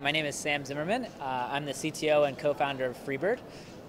My name is Sam Zimmerman. Uh, I'm the CTO and co-founder of Freebird.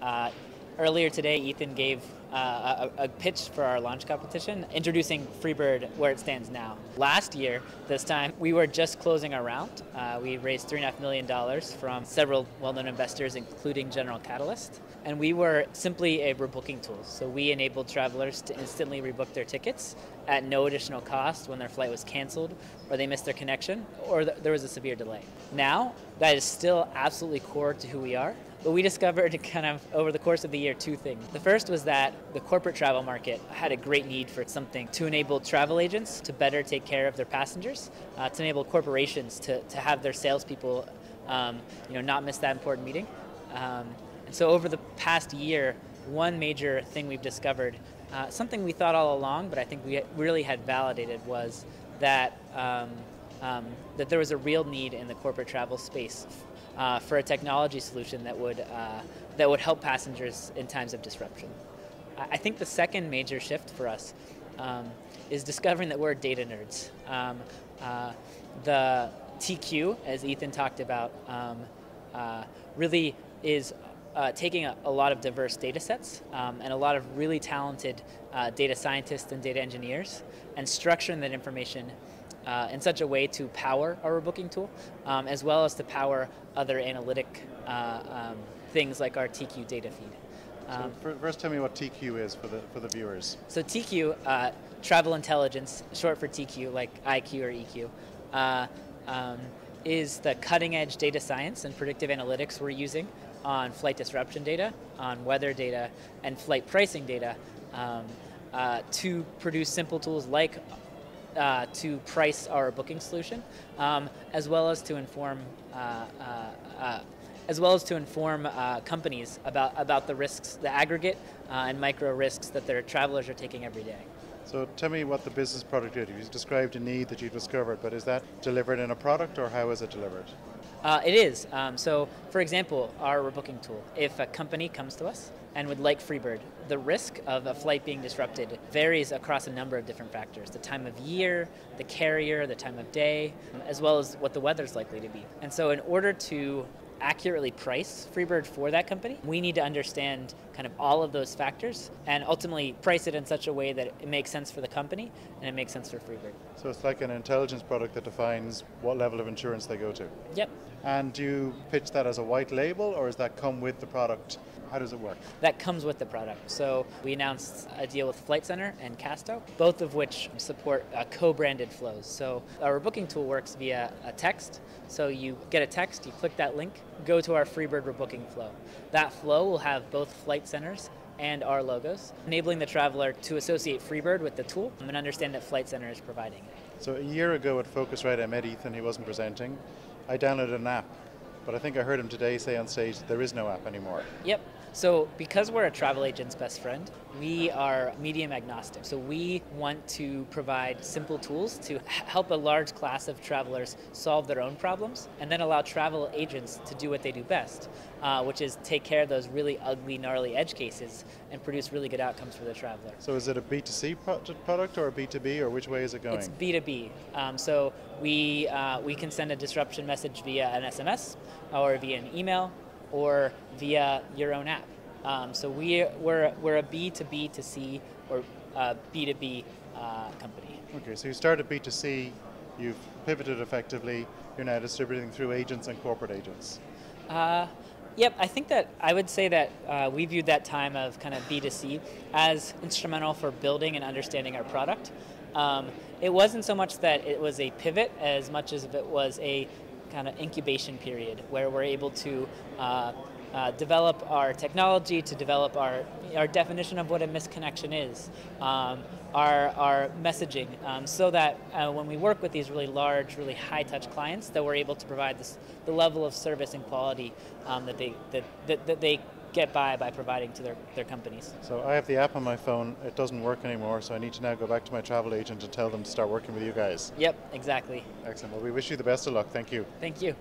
Uh, earlier today, Ethan gave uh, a, a, pitch for our launch competition, introducing Freebird where it stands now. Last year, this time, we were just closing our round. Uh, we raised $3.5 million from several well-known investors, including General Catalyst. And we were simply a rebooking tool. So we enabled travelers to instantly rebook their tickets at no additional cost when their flight was canceled or they missed their connection or th there was a severe delay. Now, that is still absolutely core to who we are, but we discovered kind of over the course of the year two things. The first was that the corporate travel market had a great need for something to enable travel agents to better take care of their passengers, uh, to enable corporations to, to have their salespeople um, you know, not miss that important meeting. Um, and so over the past year, one major thing we've discovered uh, something we thought all along, but I think we really had validated was that um, um, that there was a real need in the corporate travel space uh, for a technology solution that would uh, that would help passengers in times of disruption. I think the second major shift for us um, is discovering that we're data nerds. Um, uh, the TQ, as Ethan talked about, um, uh, really is uh, taking a, a, lot of diverse data sets um, and a lot of really talented uh, data scientists and data engineers and structuring that information uh, in such a way to power our booking tool um, as well as to power other analytic uh, um, things like our TQ data feed. Um, so first tell me what TQ is for the, for the viewers. So TQ, uh, travel intelligence, short for TQ like IQ or EQ, uh, um, is the cutting edge data science and predictive analytics we're using on flight disruption data, on weather data, and flight pricing data um, uh, to produce simple tools like uh, to price our booking solution, um, as well as to inform uh, uh, uh as well as to inform uh, companies about, about the risks, the aggregate and micro risks that their travelers are taking every day. So tell me what the business product did. You described a need that you discovered, but is that delivered in a product or how is it delivered? Uh, it is. Um, so, for example, our rebooking tool. If a company comes to us and would like Freebird, the risk of a flight being disrupted varies across a number of different factors the time of year, the carrier, the time of day, as well as what the weather's likely to be. And so, in order to accurately price Freebird for that company, we need to understand kind of all of those factors and ultimately price it in such a way that it makes sense for the company and it makes sense for Freebird. So it's like an intelligence product that defines what level of insurance they go to? Yep. And do you pitch that as a white label or does that come with the product? How does it work? That comes with the product. So we announced a deal with Flight Centre and Casto, both of which support uh, co-branded flows. So our booking tool works via a text. So you get a text, you click that link, go to our Freebird rebooking flow. That flow will have both Flight Centres and our logos, enabling the traveler to associate Freebird with the tool and understand that Flight Centre is providing it. So a year ago at Phocuswright, I met Ethan, he wasn't presenting. I downloaded an app, but I think I heard him today say on stage there is no app anymore. Yep. So, because we're a travel agent's best friend, we are medium agnostic. So, we want to provide simple tools to help a large class of travelers solve their own problems and then allow travel agents to do what they do best, uh, which is take care of those really ugly, gnarly edge cases and produce really good outcomes for the traveler. So, is it a B2C product or a B2B, or which way is it going? It's B2B. Um, so, we, uh, we can send a disruption message via an SMS or via an email or via your own app. Um, so we, we're, we're a B2B to C or uh, B2B uh, company. Okay, so you started B2C, you've pivoted effectively, you're now distributing through agents and corporate agents. Uh, yep, I think that I would say that uh, we viewed that time of kind of B2C as instrumental for building and understanding our product. Um, it wasn't so much that it was a pivot as much as it was a kind of incubation period where we're able to uh, uh, develop our technology, to develop our, our definition of what a misconnection is, um, our, our messaging, um, so that uh, when we work with these really large, really high touch clients, that we're able to provide this, the level of service and quality um, that, they, that, that, that they get by by providing to their, their companies. So I have the app on my phone, it doesn't work anymore, so I need to now go back to my travel agent and tell them to start working with you guys. Yep, exactly. Excellent. Well, we wish you the best of luck. Thank you. Thank you.